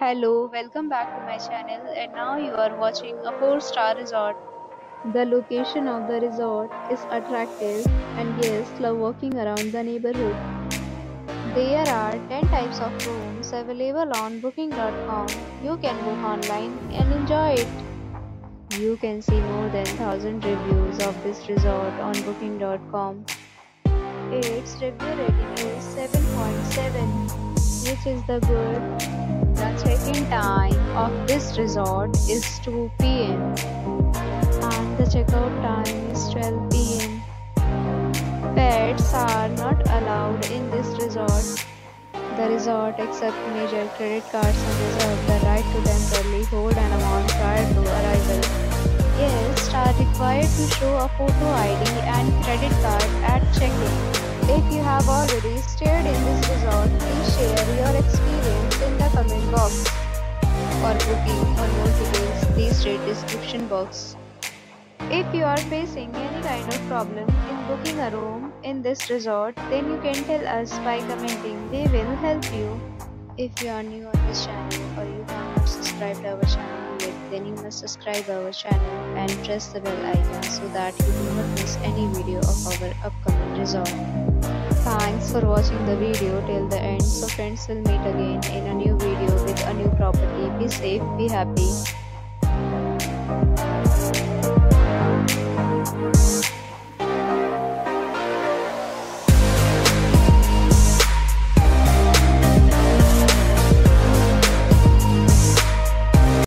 Hello, welcome back to my channel and now you are watching a 4-star resort. The location of the resort is attractive and guests love walking around the neighborhood. There are 10 types of rooms available on booking.com. You can book online and enjoy it. You can see more than 1000 reviews of this resort on booking.com. Its review rating is 7.7 which is the good. Check-in time of this resort is 2 p.m. and the checkout time is 12 p.m. Pets are not allowed in this resort. The resort accepts major credit cards and reserves the right to temporarily hold an amount prior to arrival. Guests are required to show a photo ID and credit card at check-in. If you have already stayed in this resort, please share your experience in the comment box. For booking or more details, please read description box. If you are facing any kind of problem in booking a room in this resort, then you can tell us by commenting. We will help you. If you are new on this channel or you have not subscribed our channel yet, then you must subscribe our channel and press the bell icon so that you do not miss any video of our upcoming resort. Thanks for watching the video till the end. So friends will meet again in a new video with a new safe, be happy.